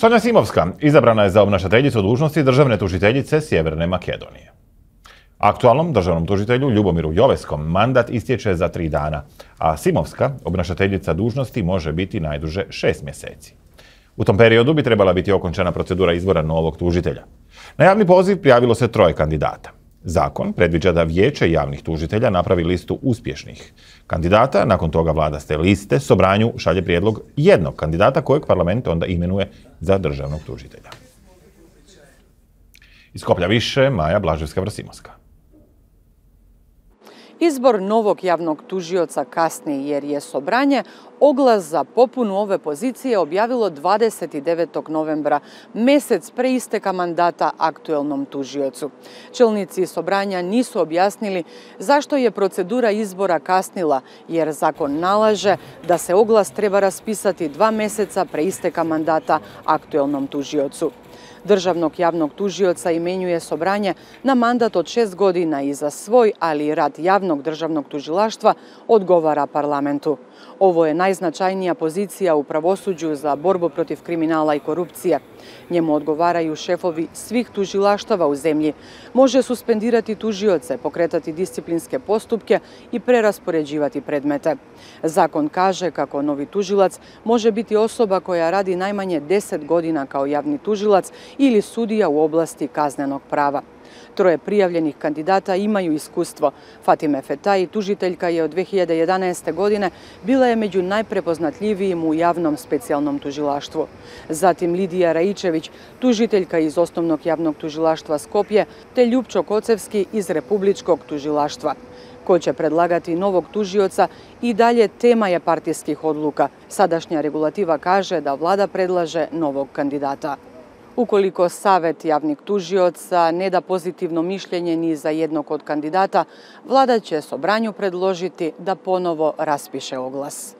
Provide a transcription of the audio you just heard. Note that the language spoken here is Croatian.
Sonja Simovska izabrana je za obnašateljicu dužnosti državne tužiteljice Sjeverne Makedonije. Aktualnom državnom tužitelju Ljubomiru Joveskom mandat istječe za tri dana, a Simovska, obnašateljica dužnosti, može biti najduže šest mjeseci. U tom periodu bi trebala biti okončana procedura izbora novog tužitelja. Na javni poziv prijavilo se troje kandidata. Zakon predviđa da vijeće javnih tužitelja napravi listu uspješnih kandidata, nakon toga vlada ste liste, Sobranju šalje prijedlog jednog kandidata kojeg parlament onda imenuje za državnog tužitelja. Iz Koplja više, Maja Blaževska-Vrsimovska. Избор новог јавног тужиоца касни јер е собрање оглас за попуну ове позиција објавило 29 новембра, месец пре истека мандата актуелном тужиоцу. Челници собрања нису објаснили зашто е процедура избора каснила, јер закон налаже да се оглас треба расписати два месеца пре истека мандата актуелном тужиоцу. Државног јавног тужиоца именјуе собрање на мандат од 6 година и за свој, али и рад јавног државног тужилаштва одговара парламенту. Ovo je najznačajnija pozicija u pravosuđu za borbu protiv kriminala i korupcije. Njemu odgovaraju šefovi svih tužilaštava u zemlji. Može suspendirati tužioce, pokretati disciplinske postupke i preraspoređivati predmete. Zakon kaže kako novi tužilac može biti osoba koja radi najmanje 10 godina kao javni tužilac ili sudija u oblasti kaznenog prava. Троје пријавлених кандидата имају искуство. Фатиме Фетај, тужителјка е од 2011 година, била е меѓу најпрепознатливиим у јавном специјалном тужилаштву. Затим Лидија Раичевиќ, тужителјка из Основног јавног тужилаштва Скопје, те Лјупчо Коцевски из Републичког тужилаштва кој ќе предлагати новог тужиоца и дале тема е партиских одлука. Садашња регулатива каже да влада предлаже новог кандидата. Ukoliko Savet javnih tužioca ne da pozitivno mišljenje ni za jednog od kandidata, vlada će Sobranju predložiti da ponovo raspiše oglas.